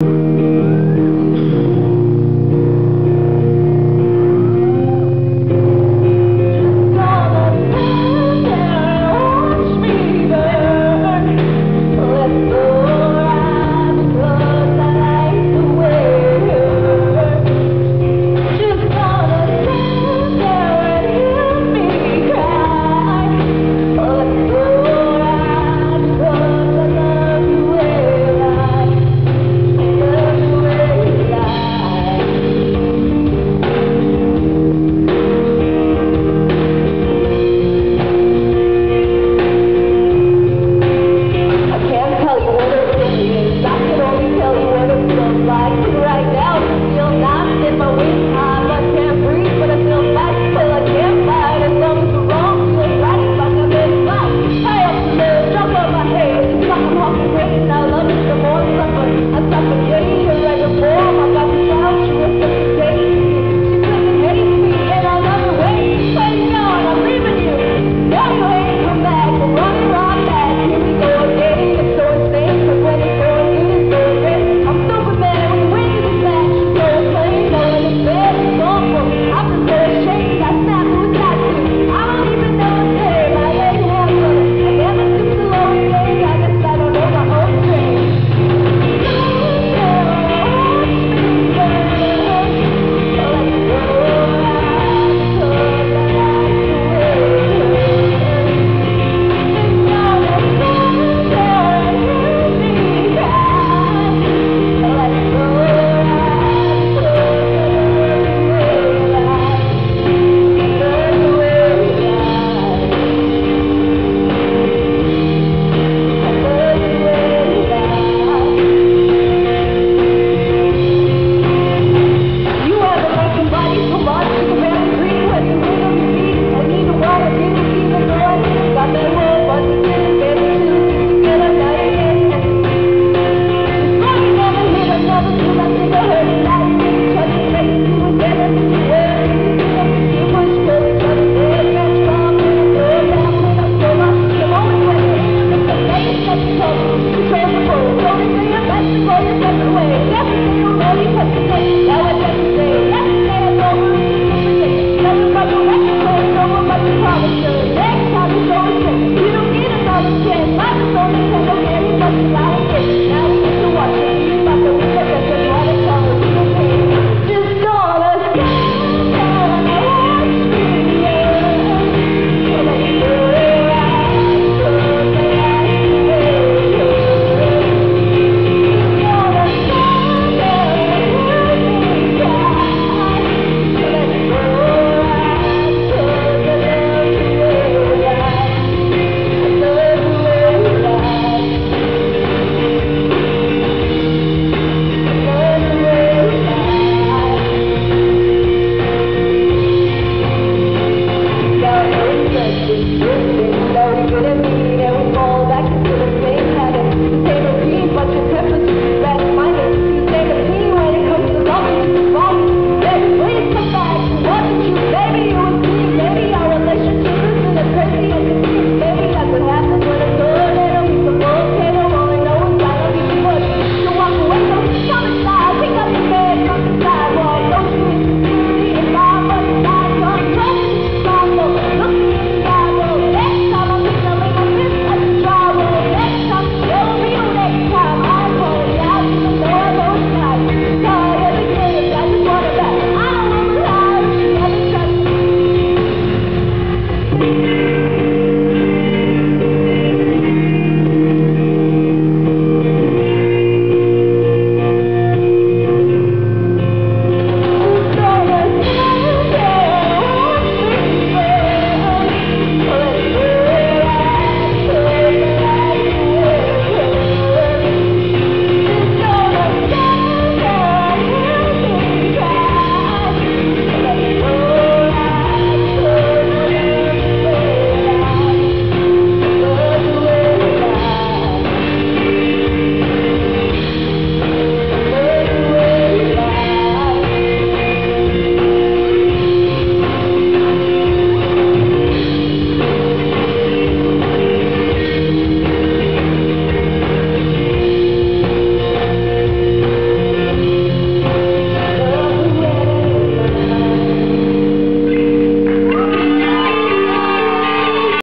you.